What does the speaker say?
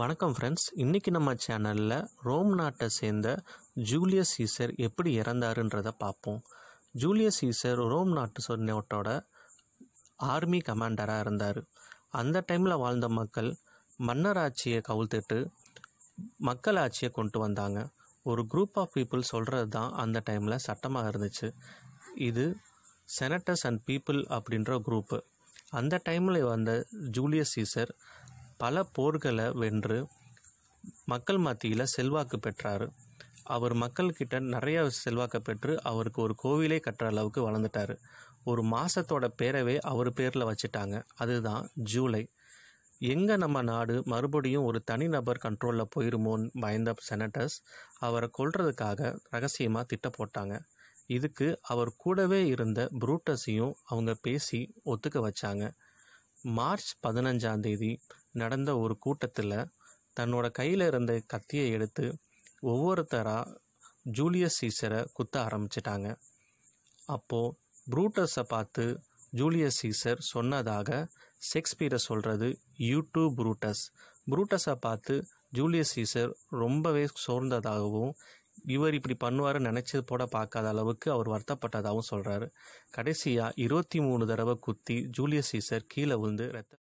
வணக்கம் ஃப்ரெண்ட்ஸ் இன்றைக்கி நம்ம சேனலில் ரோம் நாட்டை சேர்ந்த ஜூலியஸ் சீசர் எப்படி இறந்தாருன்றதை பார்ப்போம். ஜூலியஸ் சீசர் ரோம் நாட்டு சொன்னோட்டோட ஆர்மி கமாண்டராக இருந்தார். அந்த டைமில் வாழ்ந்த மக்கள் மன்னராட்சியை கவுழ்த்துட்டு மக்களாட்சியை கொண்டு வந்தாங்க. ஒரு குரூப் ஆஃப் பீப்புள் சொல்கிறது தான் அந்த டைமில் சட்டமாக இருந்துச்சு. இது செனட்டர்ஸ் அண்ட் பீப்புள் அப்படின்ற குரூப்பு அந்த டைமில் வந்த ஜூலியஸ் சீசர் பல போர்களை வென்று மக்கள் மத்தியில் செல்வாக்கு பெற்றார். அவர் மக்கள்கிட்ட நிறைய செல்வாக்கை பெற்று அவருக்கு ஒரு கோவிலே கட்டுற அளவுக்கு வளர்ந்துட்டார். ஒரு மாதத்தோட பேரவே அவர் பேரில் வச்சுட்டாங்க. அதுதான் ஜூலை. எங்கே நம்ம நாடு மறுபடியும் ஒரு தனிநபர் கண்ட்ரோலில் போயிருமோன்னு பயந்த செனட்டர்ஸ் அவரை கொல்றதுக்காக ரகசியமாக திட்ட போட்டாங்க. இதுக்கு அவர் கூடவே இருந்த புரூட்டஸையும் அவங்க பேசி ஒத்துக்க வச்சாங்க. மார்ச் பதினஞ்சாம் தேதி நடந்த ஒரு கூட்டத்தில் தன்னோட கையில் இருந்த கத்தியை எடுத்து ஒவ்வொருத்தராக ஜூலியஸ் சீசரை குத்த ஆரம்பிச்சிட்டாங்க. அப்போது ப்ரூட்டஸை பார்த்து ஜூலியஸ் சீசர் சொன்னதாக ஷேக்ஸ்பியரை சொல்கிறது யூ டூ ப்ரூட்டஸ். ப்ரூட்டஸை பார்த்து ஜூலியஸ் சீசர் ரொம்பவே சோர்ந்ததாகவும் இவர் இப்படி பண்ணுவார் நினச்சது போட பார்க்காத அளவுக்கு அவர் வருத்தப்பட்டதாகவும் சொல்கிறாரு கடைசியாக இருபத்தி மூணு தடவை குத்தி ஜூலியஸ் சீசர் கீழே விழுந்து ரத்த